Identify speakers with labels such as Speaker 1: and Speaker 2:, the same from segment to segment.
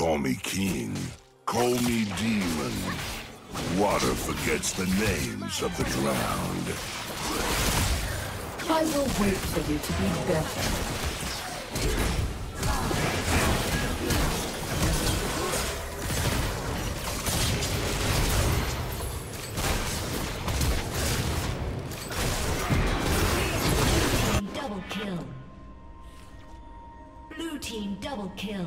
Speaker 1: Call me king. Call me demon. Water forgets the names of the drowned.
Speaker 2: I will wait for you to be better.
Speaker 3: Blue team double kill. Blue team double kill.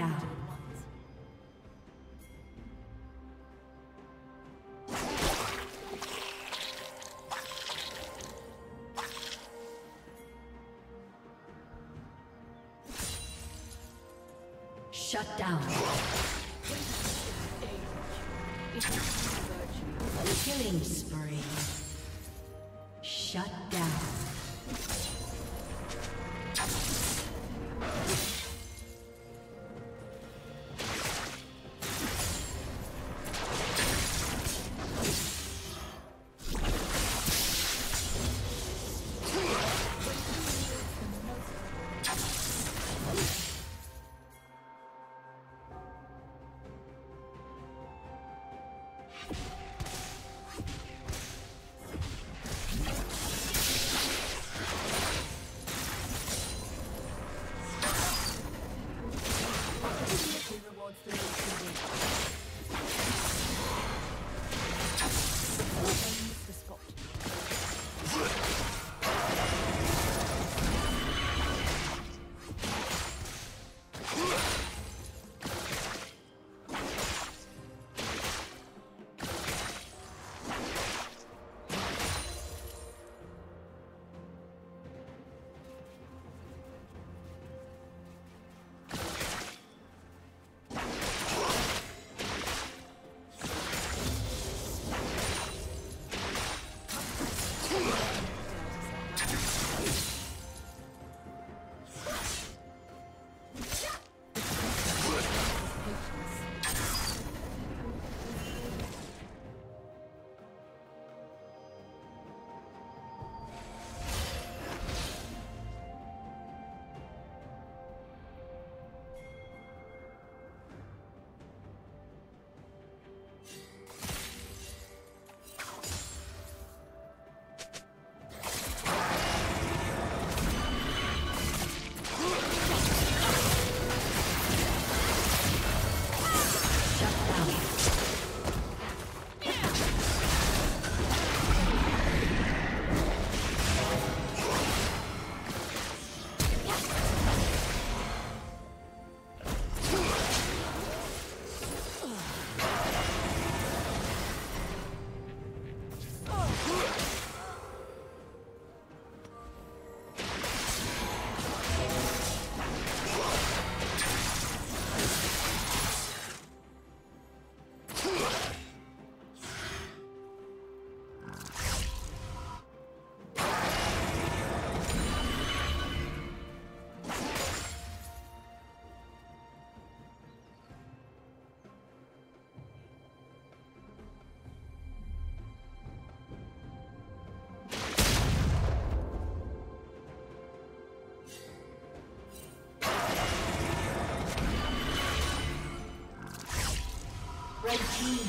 Speaker 3: Down. Shut down. Killing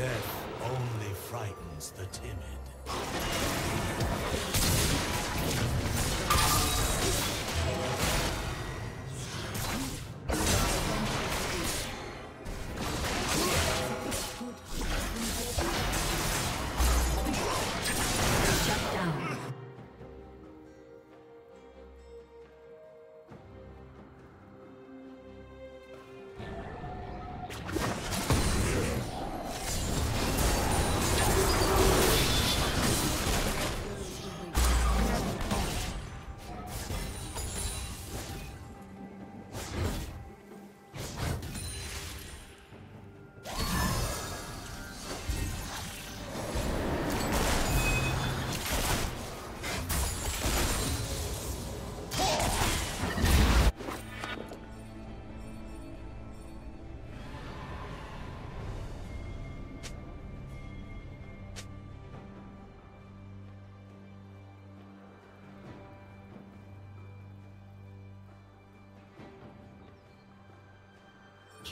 Speaker 2: Death only frightens the timid.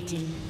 Speaker 3: dominating.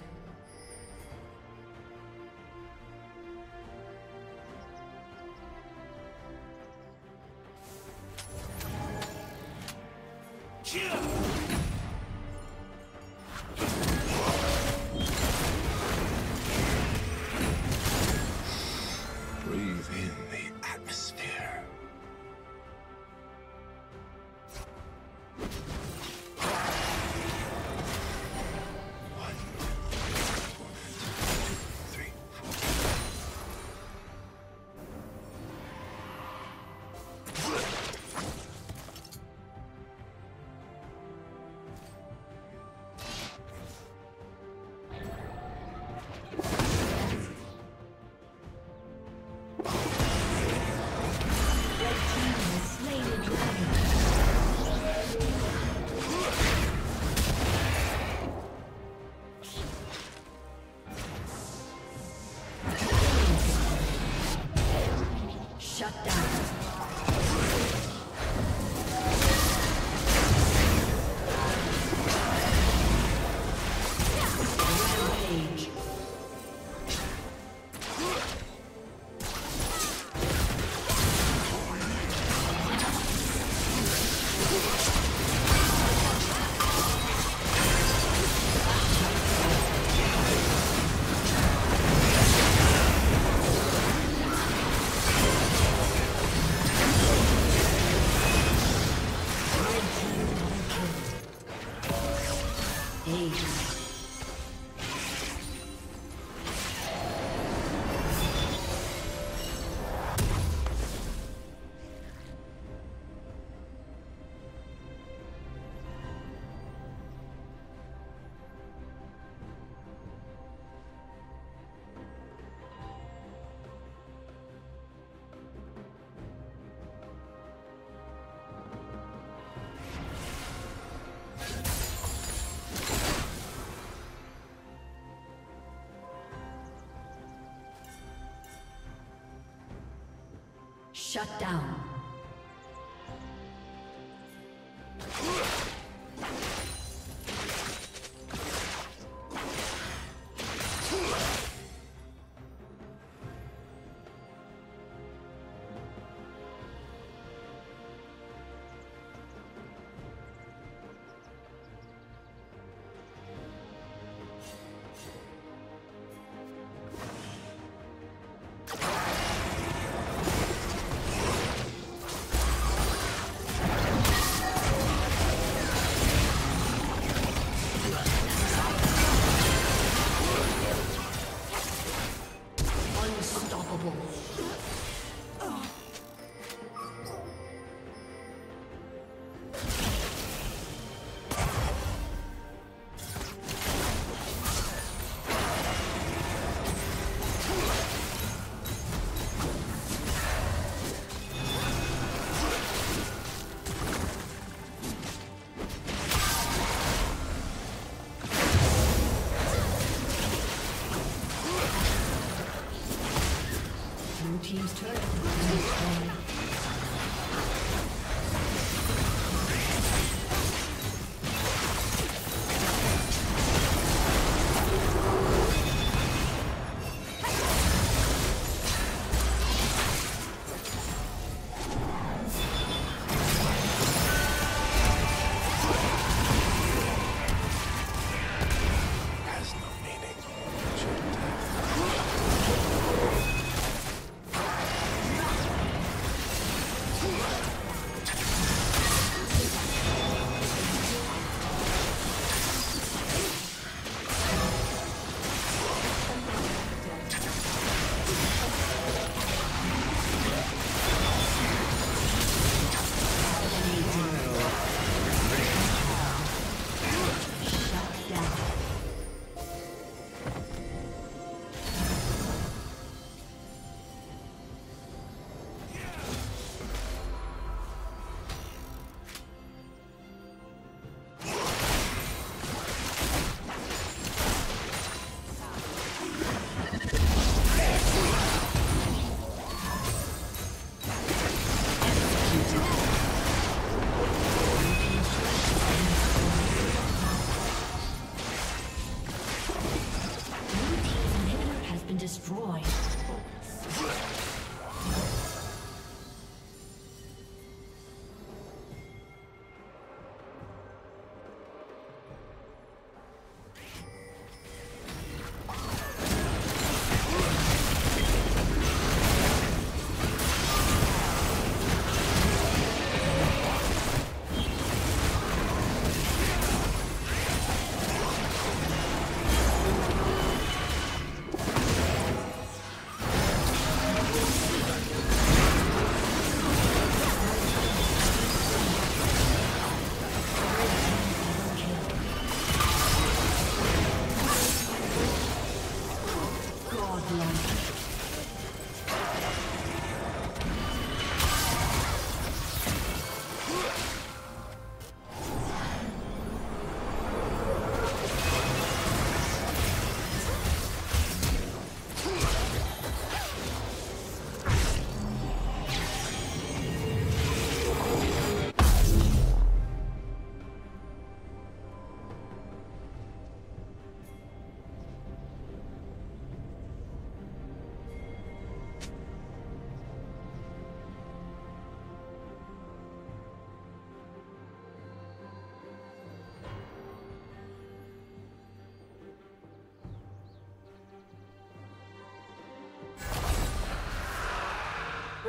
Speaker 3: Shut down.